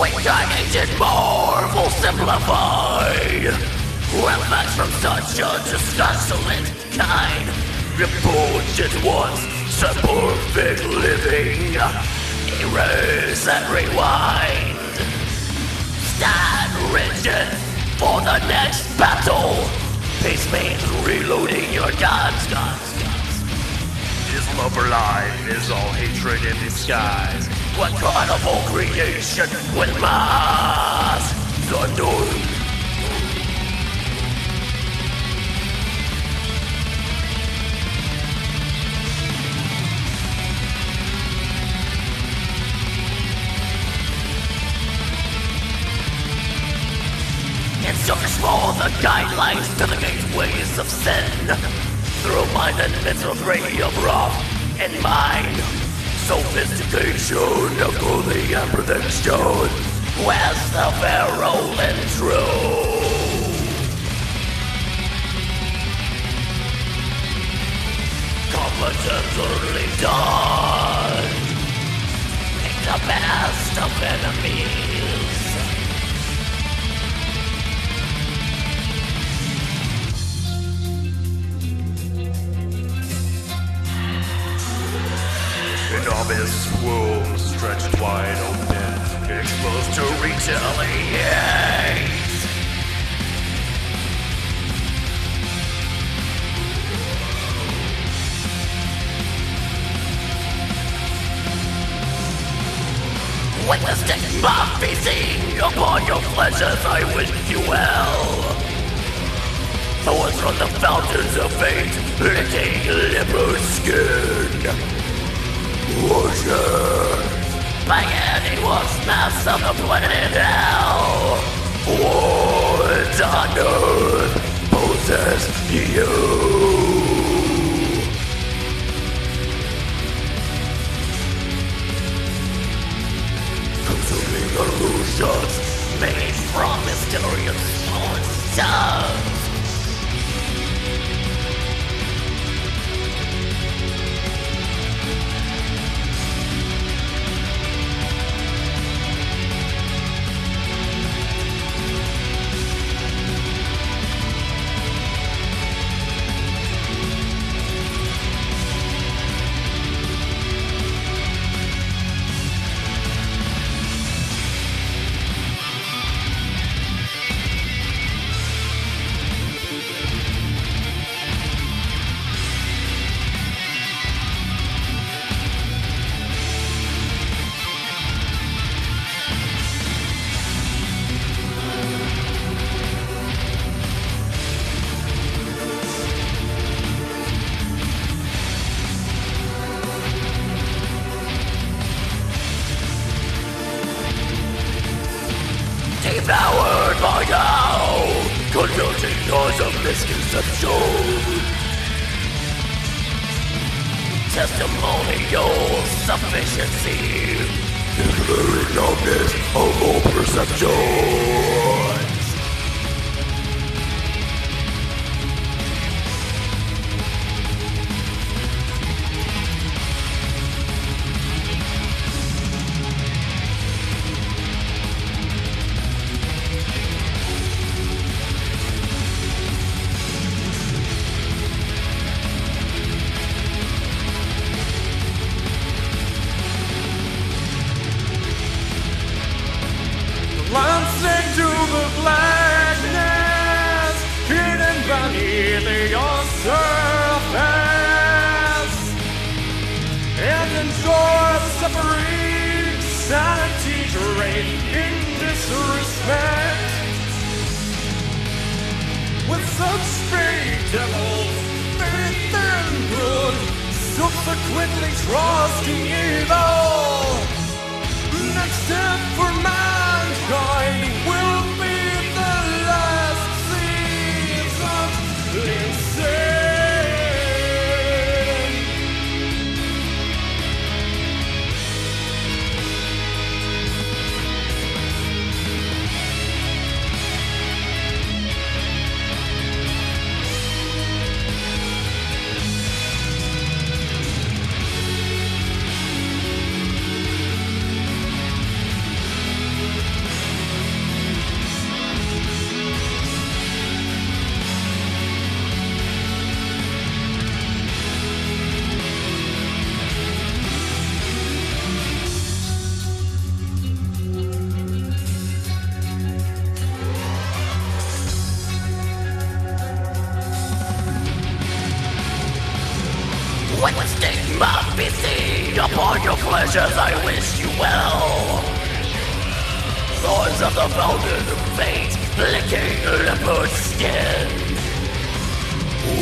Reincarnated marvel simplified. Facts from such a disconsolate kind. Reported once to perfect living. Erase and rewind. Stand rigid for the next battle. Peace means reloading your guns, guns, guns. Is love alive? Is all hatred in disguise? What carnival creation with mass unknown? In search for the guidelines to the gateways of sin. Through mind and misery of wrath and mind Sophistication of clothing and protection Where's the pharaoh and true? Competently done Make the best of enemies An abyss womb stretched wide open, exposed to retaliate. The stigma feasting upon your flesh as I wish you well. Thorns from the fountains of fate, licking leopard skin. Worship by anyone's mass of the planet hell. What on earth possess you? Illusions made from mysterious monsters. Yours of misconception. Testimonial sufficiency, declaring numbness of all perceptions. Disrespect. With such spectacles, faith and good, subsequently trusting evil. Next step twisting must be seen. Upon your pleasures I wish you well. Thorns of the fountain fate, licking leopard skin.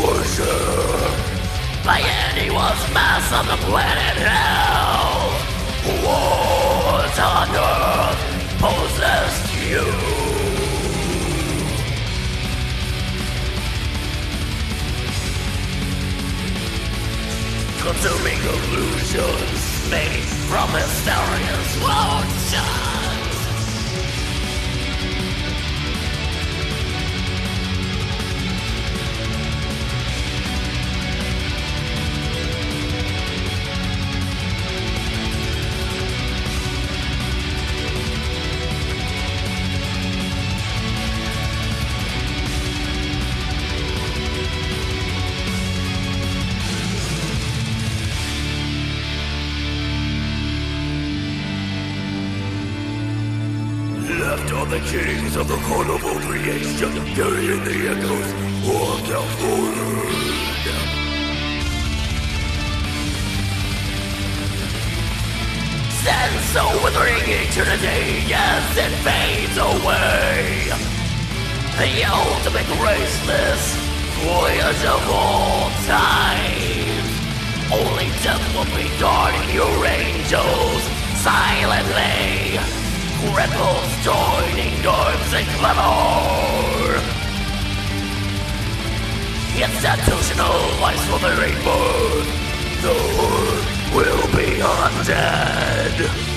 Worship by anyone's mass on the planet Hell. What on Earth possessed you. Consuming illusions made from mysterious lotions. Are the kings of the carnival creation, carrying the echoes of the horde. Stand so withering eternity as it fades away. The ultimate graceless voyage of all time. Only death will be guarding your angels silently. Rebels joining arms and clamor. Institutional lies for the rainbow. The horde will be undead.